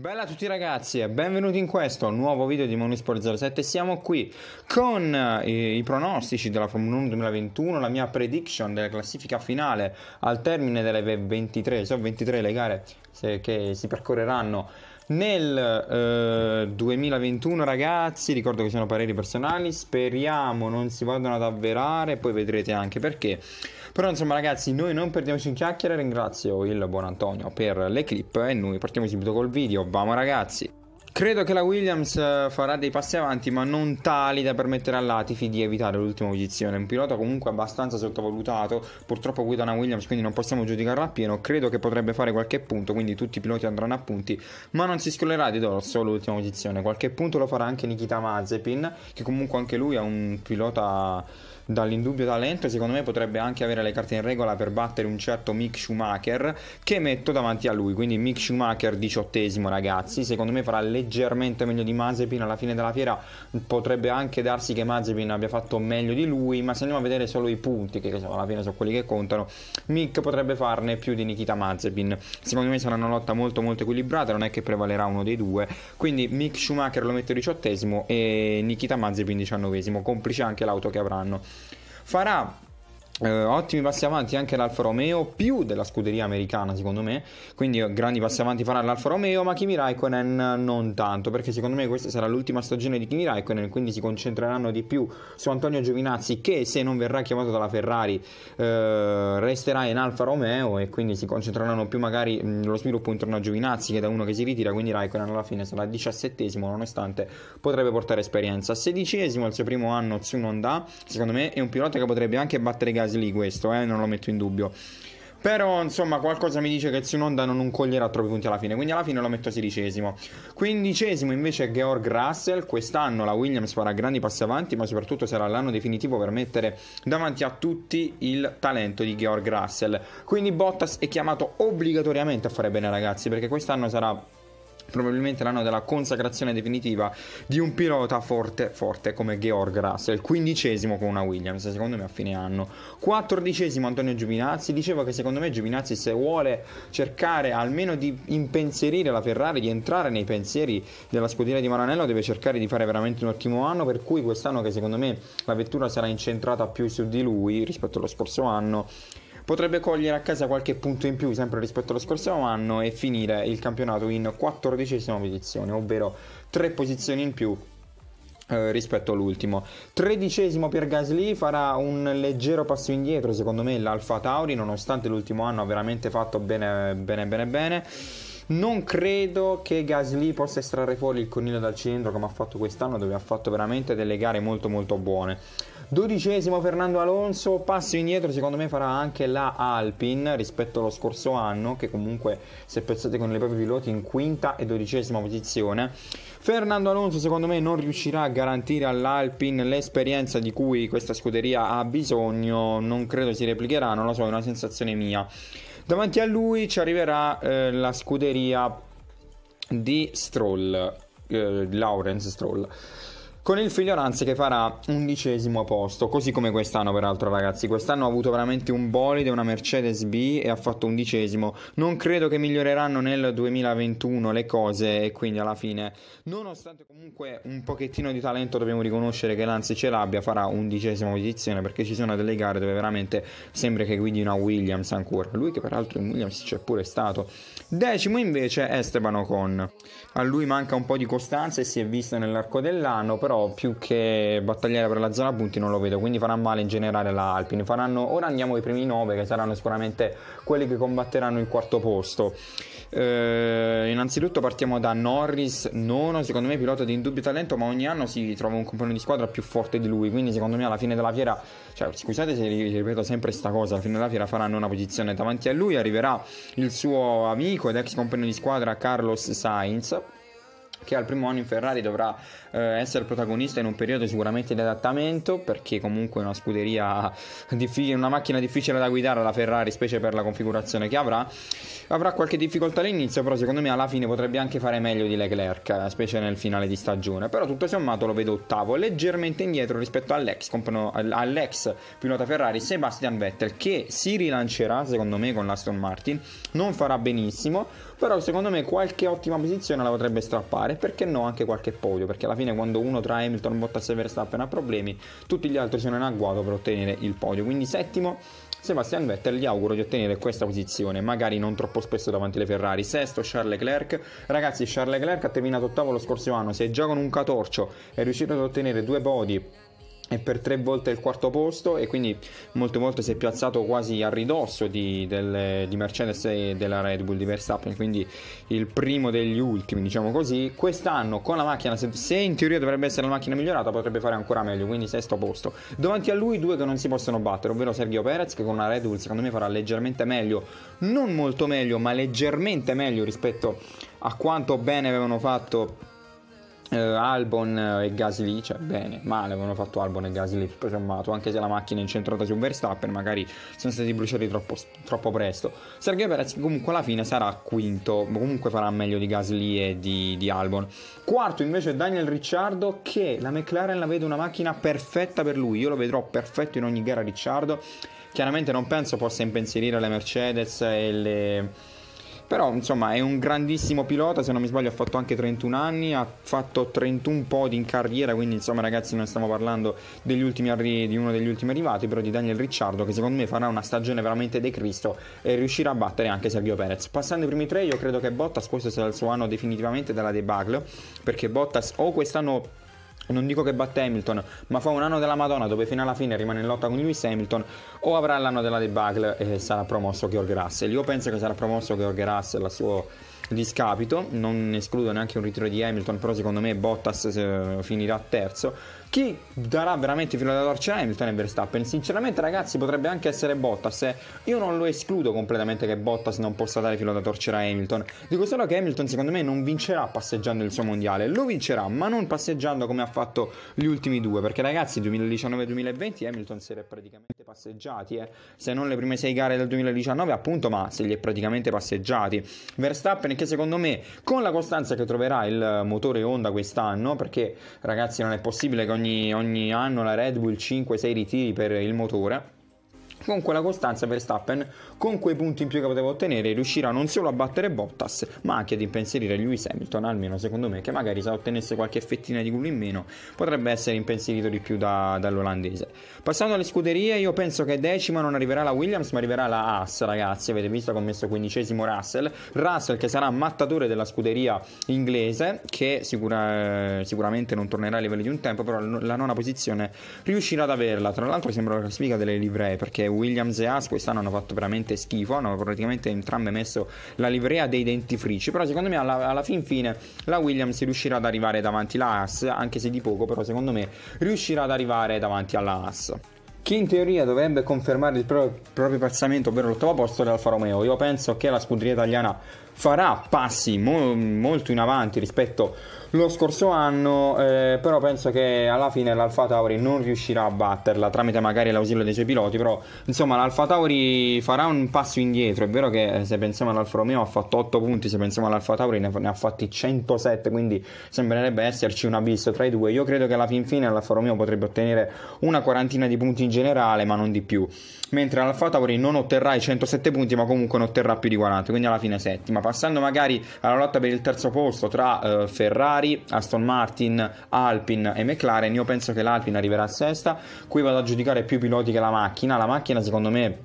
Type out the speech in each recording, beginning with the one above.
Bella a tutti ragazzi e benvenuti in questo nuovo video di Monisport 07 Siamo qui con eh, i pronostici della Formula 1 2021 La mia prediction della classifica finale al termine delle 23 Sono 23 le gare che si percorreranno nel eh, 2021 ragazzi Ricordo che sono pareri personali Speriamo non si vadano ad avverare Poi vedrete anche perché però insomma ragazzi noi non perdiamoci in chiacchiere, ringrazio il buon Antonio per le clip e noi partiamo subito col video, vamo ragazzi! Credo che la Williams eh, farà dei passi avanti, ma non tali da permettere a Latifi di evitare l'ultima posizione. Un pilota comunque abbastanza sottovalutato. Purtroppo guida una Williams, quindi non possiamo giudicarla a pieno. Credo che potrebbe fare qualche punto, quindi tutti i piloti andranno a punti, ma non si scollerà di dosso l'ultima posizione. Qualche punto lo farà anche Nikita Mazepin, che comunque anche lui è un pilota dall'indubbio talento, secondo me potrebbe anche avere le carte in regola per battere un certo Mick Schumacher che metto davanti a lui. Quindi Mick Schumacher diciottesimo ragazzi, secondo me farà leggermente meglio di Mazepin alla fine della fiera, potrebbe anche darsi che Mazepin abbia fatto meglio di lui, ma se andiamo a vedere solo i punti, che alla fine sono quelli che contano, Mick potrebbe farne più di Nikita Mazepin. Secondo me sarà una lotta molto molto equilibrata, non è che prevalerà uno dei due, quindi Mick Schumacher lo metto diciottesimo e Nikita Mazepin diciannovesimo, complice anche l'auto che avranno farà eh, ottimi passi avanti anche l'Alfa Romeo, più della scuderia americana secondo me, quindi eh, grandi passi avanti farà l'Alfa Romeo, ma Kimi Raikkonen non tanto, perché secondo me questa sarà l'ultima stagione di Kimi Raikkonen, quindi si concentreranno di più su Antonio Giovinazzi che se non verrà chiamato dalla Ferrari eh, resterà in Alfa Romeo e quindi si concentreranno più magari nello sviluppo intorno a Giovinazzi che da uno che si ritira, quindi Raikkonen alla fine sarà diciassettesimo nonostante potrebbe portare esperienza. Sedicesimo al suo primo anno Tsunoda, secondo me è un pilota che potrebbe anche battere gas Gasly questo, eh, non lo metto in dubbio. Però insomma qualcosa mi dice che Tsunoda non coglierà troppi punti alla fine, quindi alla fine lo metto sedicesimo. Quindicesimo invece Georg Russell, quest'anno la Williams farà grandi passi avanti, ma soprattutto sarà l'anno definitivo per mettere davanti a tutti il talento di Georg Russell. Quindi Bottas è chiamato obbligatoriamente a fare bene ragazzi, perché quest'anno sarà probabilmente l'anno della consacrazione definitiva di un pilota forte, forte come Georg Russell, quindicesimo con una Williams, secondo me a fine anno. Quattordicesimo Antonio Giovinazzi, dicevo che secondo me Giovinazzi se vuole cercare almeno di impensierire la Ferrari, di entrare nei pensieri della scuderia di Maranello, deve cercare di fare veramente un ottimo anno, per cui quest'anno che secondo me la vettura sarà incentrata più su di lui rispetto allo scorso anno potrebbe cogliere a casa qualche punto in più sempre rispetto allo scorso anno e finire il campionato in 14 posizione, ovvero 3 posizioni in più eh, rispetto all'ultimo. Tredicesimo per Gasly farà un leggero passo indietro, secondo me, l'Alfa Tauri, nonostante l'ultimo anno ha veramente fatto bene, bene, bene, bene. Non credo che Gasly possa estrarre fuori il coniglio dal cilindro come ha fatto quest'anno, dove ha fatto veramente delle gare molto molto buone. Dodicesimo Fernando Alonso, passo indietro secondo me farà anche la Alpine rispetto allo scorso anno che comunque si è piazzata con i propri piloti in quinta e dodicesima posizione. Fernando Alonso secondo me non riuscirà a garantire all'Alpine l'esperienza di cui questa scuderia ha bisogno, non credo si replicherà, non lo so, è una sensazione mia. Davanti a lui ci arriverà eh, la scuderia di Stroll, eh, Lawrence Stroll con il Figlioranze che farà undicesimo posto, così come quest'anno peraltro ragazzi, quest'anno ha avuto veramente un bolide, una Mercedes B e ha fatto undicesimo, non credo che miglioreranno nel 2021 le cose e quindi alla fine, nonostante comunque un pochettino di talento dobbiamo riconoscere che Lanzi ce l'abbia, farà undicesima posizione perché ci sono delle gare dove veramente sembra che guidi una Williams ancora, lui che peraltro in Williams c'è pure stato. Decimo invece Esteban Ocon, a lui manca un po' di costanza e si è visto nell'arco dell'anno, però più che battagliare per la zona punti non lo vedo, quindi farà male in generale la Alpine. Faranno, ora andiamo ai primi 9 che saranno sicuramente quelli che combatteranno il quarto posto. Eh, innanzitutto partiamo da Norris, nono, secondo me pilota di indubbio talento, ma ogni anno si trova un compagno di squadra più forte di lui, quindi secondo me alla fine della fiera, cioè scusate se ripeto sempre questa cosa, alla fine della fiera faranno una posizione davanti a lui, arriverà il suo amico ed ex compagno di squadra Carlos Sainz che al primo anno in Ferrari dovrà eh, essere protagonista in un periodo sicuramente di adattamento perché comunque è una scuderia difficile, una macchina difficile da guidare la Ferrari specie per la configurazione che avrà. Avrà qualche difficoltà all'inizio però secondo me alla fine potrebbe anche fare meglio di Leclerc eh, specie nel finale di stagione. Però tutto sommato lo vedo ottavo leggermente indietro rispetto all'ex, all'ex pilota Ferrari Sebastian Vettel che si rilancerà secondo me con l'Aston Martin. Non farà benissimo però secondo me qualche ottima posizione la potrebbe strappare, perché no anche qualche podio, perché alla fine quando uno tra Hamilton, Bottas e Verstappen ha problemi, tutti gli altri sono in agguato per ottenere il podio. Quindi settimo Sebastian Vettel gli auguro di ottenere questa posizione, magari non troppo spesso davanti alle Ferrari. Sesto Charles Leclerc. Ragazzi, Charles Leclerc ha terminato ottavo lo scorso anno, se già con un catorcio è riuscito ad ottenere due podi e per tre volte il quarto posto e quindi molte volte si è piazzato quasi a ridosso di, del, di, Mercedes e della Red Bull di Verstappen quindi il primo degli ultimi diciamo così. Quest'anno con la macchina se, in teoria dovrebbe essere la macchina migliorata potrebbe fare ancora meglio quindi sesto posto. Davanti a lui due che non si possono battere ovvero Sergio Perez che con la Red Bull secondo me farà leggermente meglio non molto meglio ma leggermente meglio rispetto a quanto bene avevano fatto Uh, Albon e Gasly, cioè bene, male avevano fatto Albon e Gasly tutto anche se la macchina è incentrata su Verstappen, magari sono stati bruciati troppo, troppo presto. Sergio Perez comunque alla fine sarà quinto, comunque farà meglio di Gasly e di, di Albon. Quarto invece Daniel Ricciardo che la McLaren la vede una macchina perfetta per lui, io lo vedrò perfetto in ogni gara Ricciardo. Chiaramente non penso possa impensierire le Mercedes e le però insomma è un grandissimo pilota, se non mi sbaglio ha fatto anche 31 anni, ha fatto 31 podi in carriera, quindi insomma ragazzi non stiamo parlando arri- di uno degli ultimi arrivati, però di Daniel Ricciardo che secondo me farà una stagione veramente de Cristo e riuscirà a battere anche Sergio Perez. Passando i primi tre io credo che Bottas questo sia il suo anno definitivamente della debacle, perché Bottas o quest'anno non dico che batte Hamilton, ma fa un anno della Madonna dove fino alla fine rimane in lotta con Lewis Hamilton, o avrà l'anno della debacle e sarà promosso George Russell. Io penso che sarà promosso George Russell a suo discapito, non escludo neanche un ritiro di Hamilton, però secondo me Bottas eh, finirà terzo chi darà veramente filo da torcere a Hamilton e Verstappen? Sinceramente, ragazzi, potrebbe anche essere Bottas. Io non lo escludo completamente che Bottas non possa dare filo da torcere a Hamilton. Dico solo che Hamilton, secondo me, non vincerà passeggiando il suo mondiale. Lo vincerà, ma non passeggiando come ha fatto gli ultimi due. Perché, ragazzi, 2019-2020 Hamilton si è praticamente passeggiati. Eh. Se non le prime sei gare del 2019, appunto, ma se li è praticamente passeggiati. Verstappen, che secondo me, con la costanza che troverà il motore Honda quest'anno, perché, ragazzi, non è possibile che ogni ogni, ogni anno la Red Bull 5-6 ritiri per il motore con quella costanza Verstappen, con quei punti in più che poteva ottenere, riuscirà non solo a battere Bottas, ma anche ad impensierire Lewis Hamilton, almeno secondo me, che magari se ottenesse qualche effettina di culo in meno, potrebbe essere impensierito di più da, dall'olandese. Passando alle scuderie, io penso che decima non arriverà la Williams, ma arriverà la Haas, ragazzi, avete visto che ho messo quindicesimo Russell, Russell che sarà mattatore della scuderia inglese, che sicura, sicuramente non tornerà ai livelli di un tempo, però la nona posizione riuscirà ad averla, tra l'altro sembra la classifica delle livree, perché Williams e Haas quest'anno hanno fatto veramente schifo, hanno praticamente entrambe messo la livrea dei dentifrici, però secondo me alla, alla fin fine la Williams riuscirà ad arrivare davanti alla Haas, anche se di poco, però secondo me riuscirà ad arrivare davanti alla Haas. Chi in teoria dovrebbe confermare il proprio, proprio piazzamento, ovvero l'ottavo posto, è l'Alfa Romeo. Io penso che la scuderia italiana farà passi mo- molto in avanti rispetto lo scorso anno, eh, però penso che alla fine l'Alfa Tauri non riuscirà a batterla tramite magari l'ausilio dei suoi piloti, però insomma l'Alfa Tauri farà un passo indietro, è vero che se pensiamo all'Alfa Romeo ha fatto 8 punti, se pensiamo all'Alfa Tauri ne, ne ha fatti 107, quindi sembrerebbe esserci un abisso tra i due, io credo che alla fin fine l'Alfa Romeo potrebbe ottenere una quarantina di punti in generale, ma non di più, mentre l'Alfa Tauri non otterrà i 107 punti, ma comunque ne otterrà più di 40, quindi alla fine settima, passando magari alla lotta per il terzo posto tra eh, Ferrari Aston Martin, Alpine e McLaren. Io penso che l'Alpine arriverà a sesta. Qui vado a giudicare più piloti che la macchina. La macchina, secondo me,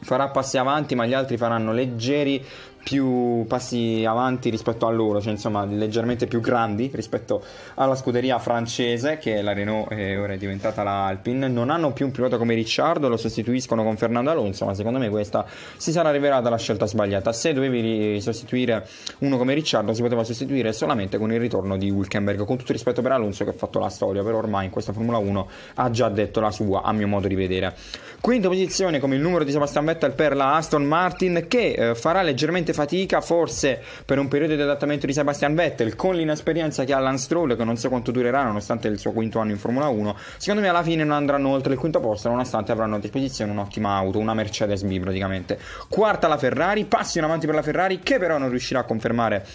farà passi avanti, ma gli altri faranno leggeri più passi avanti rispetto a loro, cioè insomma leggermente più grandi rispetto alla scuderia francese che la Renault è ora è diventata la Alpine. Non hanno più un pilota come Ricciardo, lo sostituiscono con Fernando Alonso, ma secondo me questa si sarà rivelata la scelta sbagliata. Se dovevi sostituire uno come Ricciardo si poteva sostituire solamente con il ritorno di Hulkenberg, con tutto rispetto per Alonso che ha fatto la storia, però ormai in questa Formula 1 ha già detto la sua, a mio modo di vedere. Quinta posizione come il numero di Sebastian Vettel per la Aston Martin che eh, farà leggermente fatica, forse per un periodo di adattamento di Sebastian Vettel, con l'inesperienza che ha Lance Stroll, che non so quanto durerà nonostante il suo quinto anno in Formula 1, secondo me alla fine non andranno oltre il quinto posto, nonostante avranno a disposizione un'ottima auto, una Mercedes B praticamente. Quarta la Ferrari, passi in avanti per la Ferrari, che però non riuscirà a confermare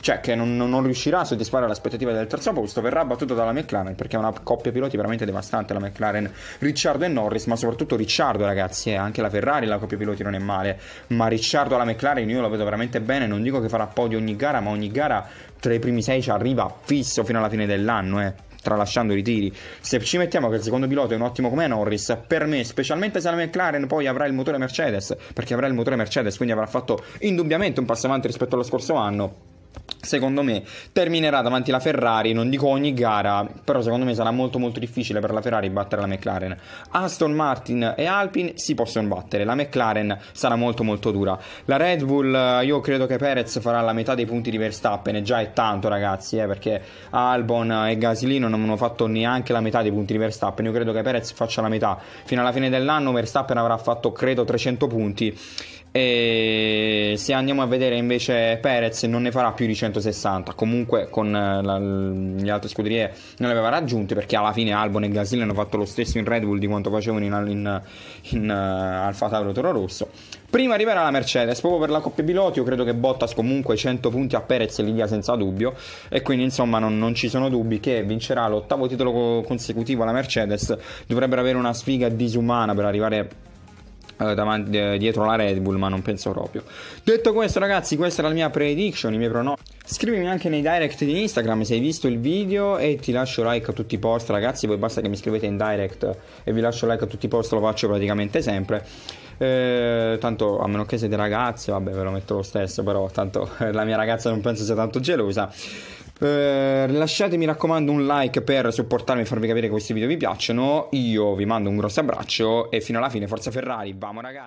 cioè che non, non, riuscirà a soddisfare l'aspettativa del terzo posto, verrà battuto dalla McLaren perché è una coppia piloti veramente devastante la McLaren, Ricciardo e Norris, ma soprattutto Ricciardo ragazzi, eh, anche la Ferrari la coppia piloti non è male, ma Ricciardo alla McLaren io lo vedo veramente bene, non dico che farà podio ogni gara, ma ogni gara tra i primi sei ci arriva fisso fino alla fine dell'anno, eh tralasciando i ritiri. Se ci mettiamo che il secondo pilota è un ottimo come Norris, per me, specialmente se la McLaren poi avrà il motore Mercedes, perché avrà il motore Mercedes, quindi avrà fatto indubbiamente un passo avanti rispetto allo scorso anno secondo me terminerà davanti alla Ferrari, non dico ogni gara, però secondo me sarà molto molto difficile per la Ferrari battere la McLaren. Aston Martin e Alpine si possono battere, la McLaren sarà molto molto dura. La Red Bull, io credo che Perez farà la metà dei punti di Verstappen, e già è tanto ragazzi, eh, perché Albon e Gasly non hanno fatto neanche la metà dei punti di Verstappen, io credo che Perez faccia la metà. Fino alla fine dell'anno Verstappen avrà fatto credo 300 punti e se andiamo a vedere invece Perez non ne farà più di 160 comunque con eh, la, le altre scuderie non le aveva raggiunte perché alla fine Albon e Gasly hanno fatto lo stesso in Red Bull di quanto facevano in, in, in uh, Alfa Tauro Toro Rosso. Prima arriverà la Mercedes proprio per la coppia piloti. Io credo che Bottas comunque 100 punti a Perez li dia senza dubbio. E quindi insomma non, non ci sono dubbi che vincerà l'ottavo titolo consecutivo alla Mercedes. Dovrebbero avere una sfiga disumana per arrivare eh, davanti, eh, dietro la Red Bull, ma non penso proprio. Detto questo, ragazzi, questa è la mia prediction, i miei pronostici. Scrivimi anche nei direct di Instagram se hai visto il video e ti lascio like a tutti i post, ragazzi. Poi basta che mi scrivete in direct e vi lascio like a tutti i post, lo faccio praticamente sempre. Eh, tanto a meno che siete ragazzi, vabbè, ve lo metto lo stesso, però tanto la mia ragazza non penso sia tanto gelosa. Eh, lasciatemi raccomando un like per supportarmi e farvi capire che questi video vi piacciono. Io vi mando un grosso abbraccio e fino alla fine, forza Ferrari, vamo ragazzi!